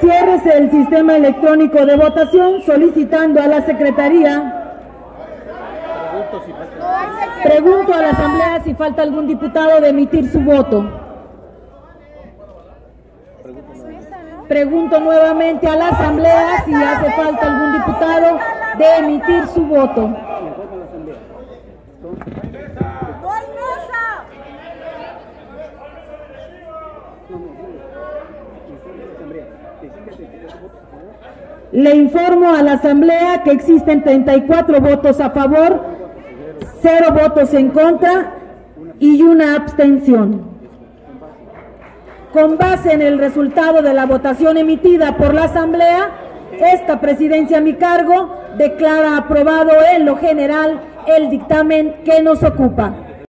Ciérrese el sistema electrónico de votación solicitando a la Secretaría. Pregunto a la Asamblea si falta algún diputado de emitir su voto. Pregunto nuevamente a la Asamblea si hace falta algún diputado de emitir su voto. Le informo a la Asamblea que existen 34 votos a favor, 0 votos en contra y una abstención. Con base en el resultado de la votación emitida por la Asamblea, esta presidencia a mi cargo declara aprobado en lo general el dictamen que nos ocupa.